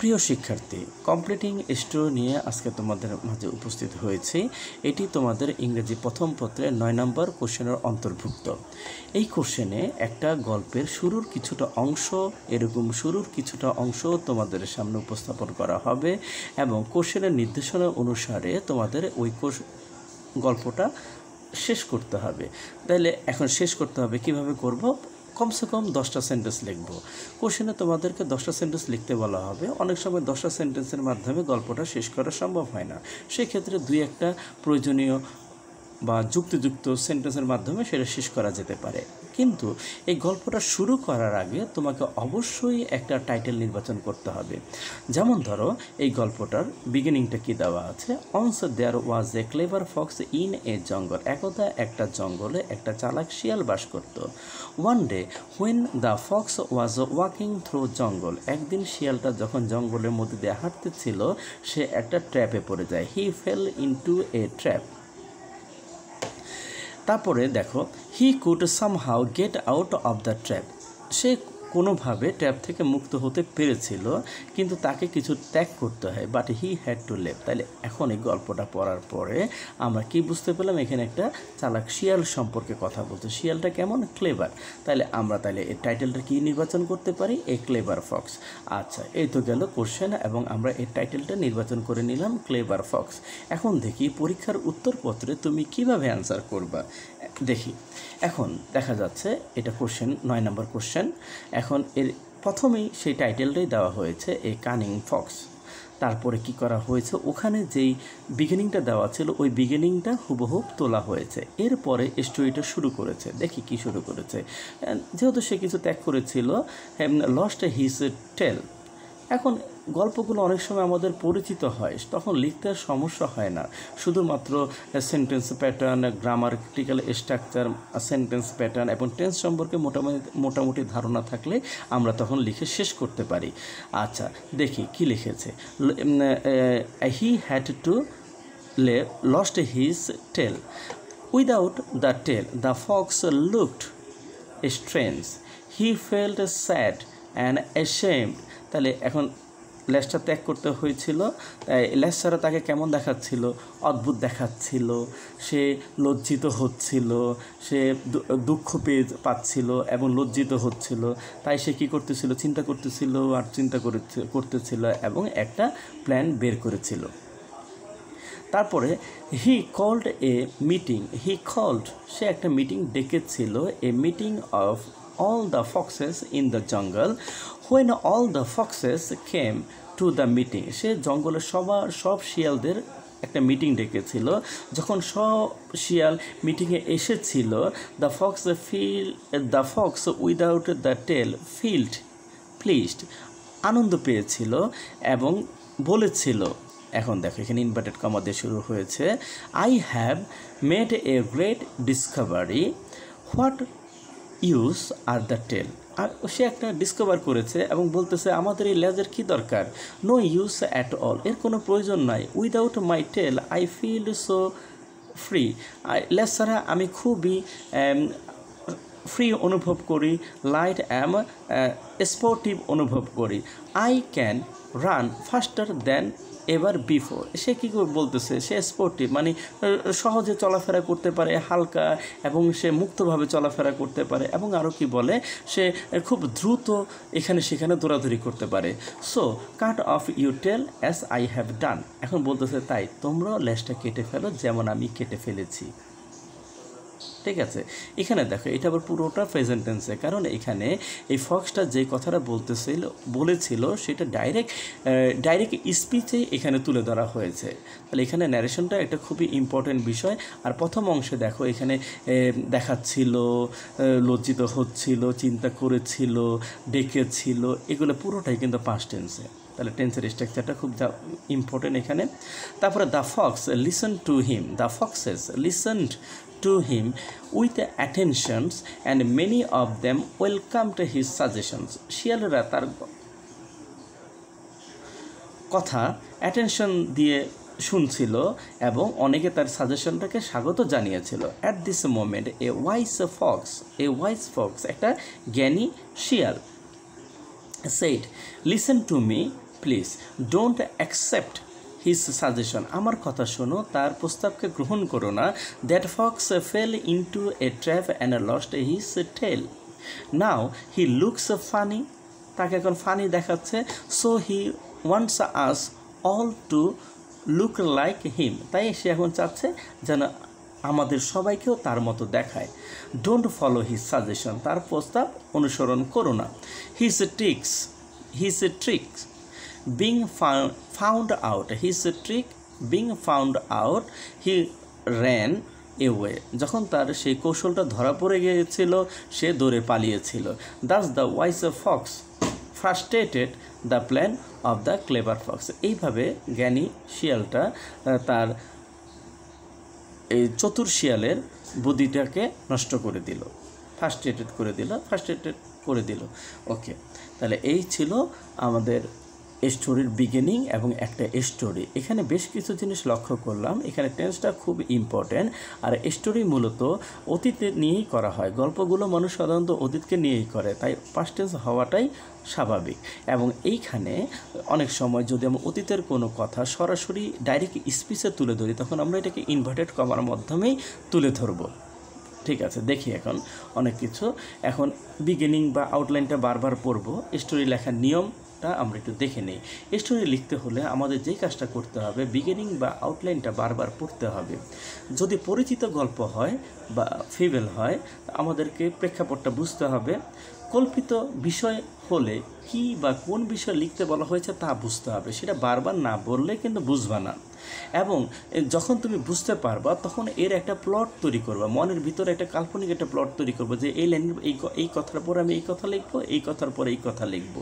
প্রিয় শিক্ষার্থী completing story নিয়ে আজকে তোমাদের মাঝে উপস্থিত হয়েছি। এটি তোমাদের ইংরেজি প্রথম পত্রে নয় নম্বর কোশ্চেনের অন্তর্ভুক্ত। এই কোশ্চেনে একটা গল্পের শুরুর কিছুটা অংশ, এরকম শুরুর কিছুটা অংশ তোমাদের সামনে উপস্থাপন করা হবে এবং কোশ্চেনের নির্দেশনা অনুসারে তোমাদের ওই কোর্স গল্পটা শেষ করতে হবে। তাহলে এখন শেষ করতে হবে, কীভাবে করব? কমসে কম দশটা সেন্টেন্স লিখব। কোশ্চেনে তোমাদেরকে দশটা সেন্টেন্স লিখতে বলা হবে। অনেক সময় দশটা সেন্টেন্সের মাধ্যমে গল্পটা শেষ করা সম্ভব হয় না। সেক্ষেত্রে দুই একটা প্রয়োজনীয় বা যুক্তিযুক্ত সেন্টেন্সের মাধ্যমে সেটা শেষ করা যেতে পারে। কিন্তু এই গল্পটা শুরু করার আগে তোমাকে অবশ্যই একটা টাইটেল নির্বাচন করতে হবে। যেমন ধরো, এই গল্পটার বিগিনিংটা কি দেওয়া আছে? Once there was a clever fox in a jungle. একদা একটা জঙ্গলে একটা চালাক শিয়াল বাস করত। One day when the fox was walking through jungle, একদিন শিয়ালটা যখন জঙ্গলের মধ্যে দিয়ে হাঁটতেছিল, সে একটা ট্র্যাপে পড়ে যায়। He fell into a trap তারপরে দেখো he could somehow get out of the trap সে কোনোভাবে ট্র্যাপ থেকে মুক্ত হতে পেরেছিল, কিন্তু তাকে কিছু ত্যাগ করতে হয় but he had to leave তাহলে এখন এই গল্পটা পড়ার পরে আমরা কি বুঝতে পেলাম? এখানে একটা চালাক শিয়াল সম্পর্কে কথা বলছে। শিয়ালটা কেমন? ক্লেভার তাহলে আমরা তাহলে এই টাইটেলটা কি নির্বাচন করতে পারি? এ ক্লেভার ফক্স আচ্ছা এই তো গেল কোশ্চেন এবং আমরা এই টাইটেলটা নির্বাচন করে নিলাম ক্লেভার ফক্স এখন দেখি পরীক্ষার উত্তরপত্রে তুমি কীভাবে অ্যান্সার করবা? দেখি। এখন দেখা যাচ্ছে এটা কোশ্চেন নয় নম্বর কোশ্চেন এখন এর প্রথমেই সেই টাইটেলটাই দেওয়া হয়েছে এ কানিং ফক্স তারপরে কি করা হয়েছে? ওখানে যেই বিগিনিংটা দেওয়া ছিল, ওই বিগিনিংটা হুবহুব তোলা হয়েছে। এরপরে স্টোরিটা শুরু করেছে। দেখি কি শুরু করেছে। যেহেতু সে কিছু ত্যাগ করেছিল লস্ট হিস টেল এখন গল্পগুলো অনেক সময় আমাদের পরিচিত হয়, তখন লিখতে আর সমস্যা হয় না। শুধুমাত্র sentence pattern grammatical structure sentence pattern এবং টেন্স সম্পর্কে মোটামুটি মোটামুটি ধারণা থাকলে আমরা তখন লিখে শেষ করতে পারি। আচ্ছা দেখি কি লিখেছে। He had to lay lost his tail without the tail, the fox looked strange. He felt sad and ashamed. তাহলে এখন লেসটা ত্যাগ করতে হয়েছিল লেস ছাড়া তাকে কেমন দেখাচ্ছিল? অদ্ভুত দেখাচ্ছিল, সে লজ্জিত হচ্ছিল, সে দুঃখ পেয়ে পাচ্ছিল এবং লজ্জিত হচ্ছিল। তাই সে কী করতেছিল? চিন্তা করতেছিল আর চিন্তা করতেছিল এবং একটা প্ল্যান বের করেছিল। তারপরে he called a meeting he called সে একটা মিটিং ডেকেছিল a meeting of all the foxes in the jungle. When all the foxes came to the meeting, সে জঙ্গলের সবার, সব শিয়ালদের একটা মিটিং ডেকেছিল। যখন সব শিয়াল মিটিংয়ে এসেছিল the fox feel the fox without the tail filled pleased আনন্দ পেয়েছিল এবং বলেছিল, এখন দেখো, এখানে ইনভার্টেড কমা দিয়ে শুরু হয়েছে I have made a great discovery what use are the tail. আর সে একটা ডিসকভার করেছে এবং বলতেছে, আমাদের এই লেজের কী দরকার? নো ইউজ অ্যাট অল এর কোনো প্রয়োজন নাই। Without my tail I feel so free লেজ ছাড়া আমি খুবই ফ্রি অনুভব করি লাইট অ্যাম স্পোর্টিভ অনুভব করি। I can run faster than ever before সে কী বলতেছে? সে স্পোর্টিভ মানে সহজে চলাফেরা করতে পারে, হালকা, এবং সে মুক্তভাবে চলাফেরা করতে পারে, এবং আরও কি বলে? সে খুব দ্রুত এখানে সেখানে দৌড়াদৌড়ি করতে পারে। So cut off you tail as I have done এখন বলতেছে তাই, তোমরাও লেসটা কেটে ফেলো যেমন আমি কেটে ফেলেছি। ঠিক আছে। এখানে দেখো, এটা আবার পুরোটা প্রেজেন্ট টেন্সে কারণ এখানে এই ফক্সটা যে কথাটা বলতেছিল, বলেছিল, সেটা ডাইরেক্ট ডাইরেক্ট স্পিচে এখানে তুলে ধরা হয়েছে। তাহলে এখানে ন্যারেশনটা একটা খুবই ইম্পর্টেন্ট বিষয়। আর প্রথম অংশে দেখো, এখানে দেখাচ্ছিল লজ্জিত হচ্ছিল, চিন্তা করেছিল, ডেকেছিল, এগুলো পুরোটাই কিন্তু পাস্ট টেন্সে তাহলে টেন্সের স্ট্রাকচারটা খুব ইম্পর্টেন্ট এখানে। তারপরে the fox listen to him the foxes listened to him with attentions, and many of them welcomed his suggestions. শিয়ালরা তার কথা অ্যাটেনশন দিয়ে শুনছিল এবং অনেকে তার সাজেশনটাকে স্বাগত জানিয়েছিল। At this moment a wise fox a wise fox একটা জ্ঞানী শিয়াল said listen to me please don't accept his suggestion আমার কথা শোনো, তার প্রস্তাবকে গ্রহণ করো না। That fox fell into a trap and lost his tail now he looks funny তাকে এখন ফানি দেখাচ্ছে। So he wants us all to look like him তাই সে এখন চাচ্ছে যেন আমাদের সবাইকেও তার মতো দেখায়। ডোন্ট ফলো হিজ সাজেশন তার প্রস্তাব অনুসরণ করো না। His tricks his tricks being found out his trick being found out he ran away যখন তার সেই কৌশলটা ধরা পড়ে গিয়েছিল, সে দৌড়ে পালিয়েছিল। Thus the wise fox frustrated the plan of the clever fox এইভাবে জ্ঞানী শিয়ালটা তার এই চতুর শিয়ালের বুদ্ধিটাকে নষ্ট করে দিল। ফার্স্ট্রেটেড করে দিল ফার্স্ট্রেটেড করে দিল। ওকে তাহলে এই ছিল আমাদের স্টোরির বিগিনিং এবং একটা স্টোরি এখানে বেশ কিছু জিনিস লক্ষ্য করলাম। এখানে টেন্সটা খুব ইম্পর্ট্যান্ট আর স্টোরি মূলত অতীতে নিয়েই করা হয়। গল্পগুলো মানুষ সাধারণত অতীতকে নিয়েই করে। তাই পাস্ট টেন্স হওয়াটাই স্বাভাবিক। এবং এইখানে অনেক সময় যদি আমরা অতীতের কোনো কথা সরাসরি ডাইরেক্ট স্পিচে তুলে ধরি, তখন আমরা এটাকে ইনভার্টেড কমার মাধ্যমেই তুলে ধরবো। ঠিক আছে, দেখি এখন অনেক কিছু। এখন বিগিনিং বা আউটলাইনটা বারবার পড়ব। স্টোরি লেখার নিয়মটা আমরা একটু দেখে নিই। স্টোরি লিখতে হলে আমাদের যেই কাজটা করতে হবে বিগিনিং বা আউটলাইনটা বারবার পড়তে হবে। যদি পরিচিত গল্প হয় বা ফিবেল হয়, আমাদেরকে প্রেক্ষাপটটা বুঝতে হবে। কল্পিত বিষয় হলে কি বা কোন বিষয় লিখতে বলা হয়েছে তা বুঝতে হবে। সেটা বারবার না বললে কিন্তু বুঝবা না। এবং যখন তুমি বুঝতে পারবা, তখন এর একটা প্লট তৈরি করবা। মনের ভিতরে একটা কাল্পনিক একটা প্লট তৈরি করব যে এই লাইনের এই এই কথার পরে আমি এই কথা লিখব, এই কথার পরে এই কথা লিখব।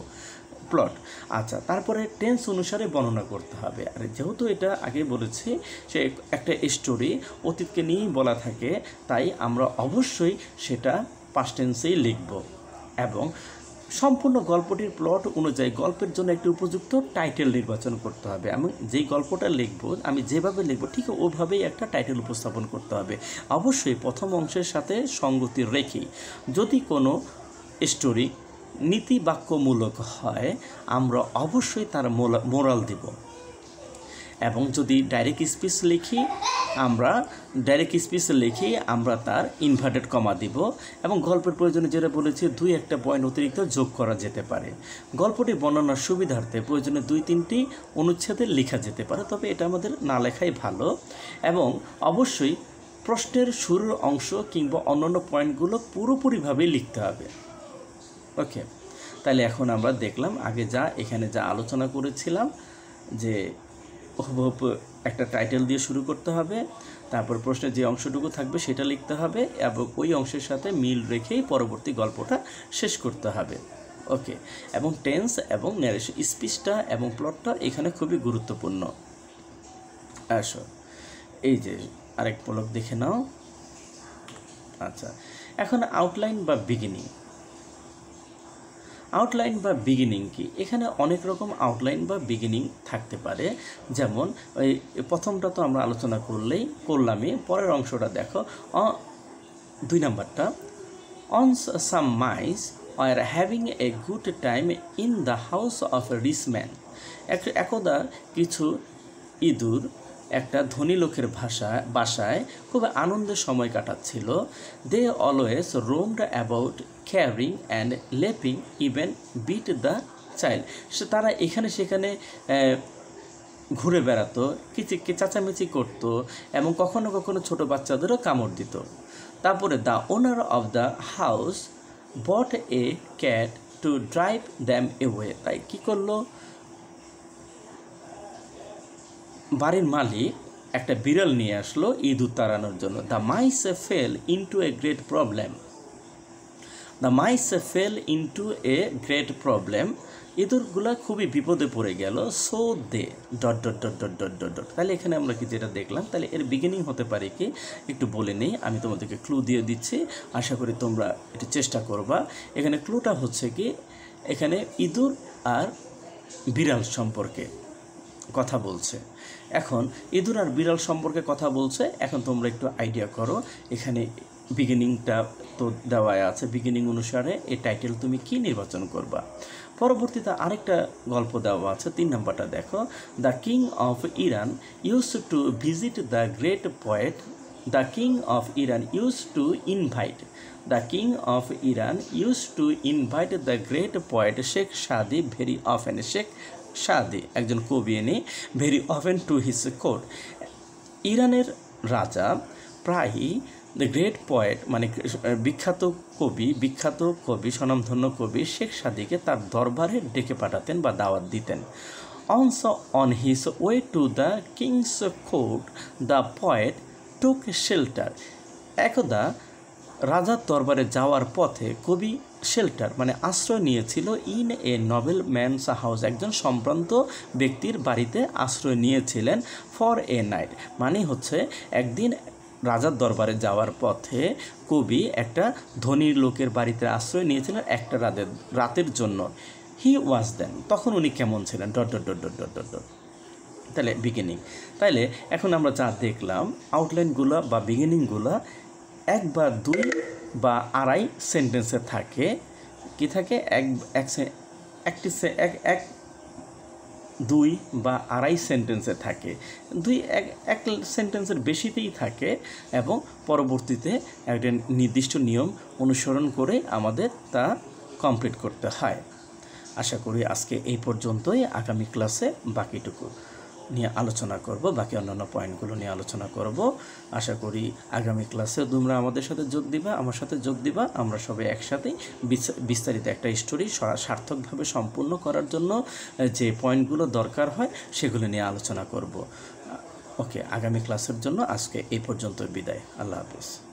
প্লট আচ্ছা তারপরে টেন্স অনুসারে বর্ণনা করতে হবে। আর যেহেতু এটা আগে বলেছি, সে একটা স্টোরি অতীতকে নিয়েই বলা থাকে, তাই আমরা অবশ্যই সেটা পাস্ট টেন্সেই লিখব। এবং সম্পূর্ণ গল্পটির প্লট অনুযায়ী গল্পের জন্য একটি উপযুক্ত টাইটেল নির্বাচন করতে হবে। আমি যেই গল্পটা লিখব, আমি যেভাবে লিখব, ঠিক ওভাবেই একটা টাইটেল উপস্থাপন করতে হবে। অবশ্যই প্রথম অংশের সাথে সঙ্গতি রেখেই। যদি কোনো স্টোরি নীতি বাক্যমূলক হয়, আমরা অবশ্যই তার মোরাল দিব। এবং যদি ডাইরেক্ট স্পিচ লিখি, আমরা ডাইরেক্ট স্পিচ লিখি, আমরা তার ইনভার্টেড কমা দিব। এবং গল্পের প্রয়োজনে যেটা বলেছি, দুই একটা পয়েন্ট অতিরিক্ত যোগ করা যেতে পারে। গল্পটি বর্ণনার সুবিধার্থে প্রয়োজনে দুই তিনটি অনুচ্ছেদে লেখা যেতে পারে, তবে এটা আমাদের না লেখাই ভালো। এবং অবশ্যই প্রশ্নের শুরুর অংশ কিংবা অন্যান্য পয়েন্টগুলো পুরোপুরিভাবে লিখতে হবে। ওকে তাহলে এখন আমরা দেখলাম আগে যা, এখানে যা আলোচনা করেছিলাম, যে হুবহুব একটা টাইটেল দিয়ে শুরু করতে হবে, তারপর প্রশ্নের যে অংশটুকু থাকবে সেটা লিখতে হবে, এবং ওই অংশের সাথে মিল রেখেই পরবর্তী গল্পটা শেষ করতে হবে। ওকে এবং টেন্স এবং ন্যারেশন স্পিচটা এবং প্লটটা এখানে খুবই গুরুত্বপূর্ণ। আসো। এই যে আরেক পলক দেখে নাও। আচ্ছা। এখন আউটলাইন বা বিগিনিং আউটলাইন বা বিগিনিং কি? এখানে অনেক রকম আউটলাইন বা বিগিনিং থাকতে পারে। যেমন ওই প্রথমটা তো আমরা আলোচনা করলেই করলামই পরের অংশটা দেখো। দুই নাম্বারটা। On some mice are having a good time in the house of rich man একদা কিছু ইঁদুর একটা ধনী লোকের ভাষা বাসায় খুব আনন্দের সময় কাটাচ্ছিল। They always roamed about carrying and leaping even bit the child সে তারা এখানে সেখানে ঘুরে বেড়াতো কিছু চাচামেচি করতো এবং কখনো কখনো ছোট বাচ্চাদেরও কামড় দিত। তারপরে the owner of the house bought a cat to drive them away তাই কী করল? বাড়ির মালিক একটা বিড়াল নিয়ে আসলো ইঁদুর তাড়ানোর জন্য। The mice a fell into a great problem the mice a fell into a great problem ইঁদুরগুলা খুবই বিপদে পড়ে গেল। So they dot dot dot dot dot dot dot তাহলে এখানে আমরা কি যেটা দেখলাম, তাহলে এর বিগিনিং হতে পারে কি? একটু বলে নেই, আমি তোমাদেরকে ক্লু দিয়ে দিচ্ছি। আশা করি তোমরা একটু চেষ্টা করবা। এখানে ক্লুটা হচ্ছে কি, এখানে ইঁদুর আর বিড়াল সম্পর্কে। কথা বলছে। এখন ইঁদুর আর বিড়াল সম্পর্কে কথা বলছে। এখন তোমরা একটু আইডিয়া করো, এখানে বিগিনিংটা তো দেওয়াই আছে। বিগিনিং অনুসারে এই টাইটেল তুমি কি নির্বাচন করবা? পরবর্তীতে আরেকটা গল্প দেওয়া আছে, তিন নম্বরটা দেখো। The king of Iran use to visit the great poet the king of Iran use to invite the king of Iran use to invite the great poet Sheikh Saadi very often Sheikh Saadi, একজন কবি এনে very often to his court ইরানের রাজা প্রায়ই the great poet মানে বিখ্যাত কবি বিখ্যাত কবি, স্বনামধন্য কবি শেখ সাদিকে তার দরবারে ডেকে পাঠাতেন বা দাওয়াত দিতেন। Also on his way to the king's court the poet took shelter একদা রাজার দরবারে যাওয়ার পথে কবি শেল্টার মানে আশ্রয় নিয়েছিল in a noble man's house. একজন সম্ভ্রান্ত ব্যক্তির বাড়িতে আশ্রয় নিয়েছিলেন ফর এ নাইট। মানে হচ্ছে একদিন রাজার দরবারে যাওয়ার পথে কবি একটা ধনীর লোকের বাড়িতে আশ্রয় নিয়েছিলেন একটা রাতের রাতের জন্য। হি ওয়াজ দেন। তখন উনি কেমন ছিলেন? Dot dot dot dot dot dot dot. তাহলে বিগিনিং তাহলে এখন আমরা যা দেখলাম আউটলাইনগুলো বা বিগিনিংগুলো এক বা দুই বা আড়াই সেন্টেন্সে থাকে। কি থাকে? এক একটি এক এক, দুই বা আড়াই সেন্টেন্সে থাকে। দুই, এক এক সেন্টেন্সের বেশিতেই থাকে এবং পরবর্তীতে একটা নির্দিষ্ট নিয়ম অনুসরণ করে আমাদের তা কমপ্লিট করতে হয়। আশা করি আজকে এই পর্যন্তই। আগামী ক্লাসে বাকিটুকু। নিয়ে আলোচনা করব, বাকি অন্যান্য পয়েন্টগুলো নিয়ে আলোচনা করব। আশা করি আগামী ক্লাসে তোমরা আমাদের সাথে যোগ দিবা, আমার সাথে যোগ দিবা। আমরা সবাই একসাথেই বিস- বিস্তারিত একটা স্টোরি সার্থকভাবে সম্পূর্ণ করার জন্য যে পয়েন্টগুলো দরকার হয়, সেগুলো নিয়ে আলোচনা করব। ওকে, আগামী ক্লাসের জন্য আজকে এই পর্যন্ত বিদায়। আল্লাহ হাফিজ।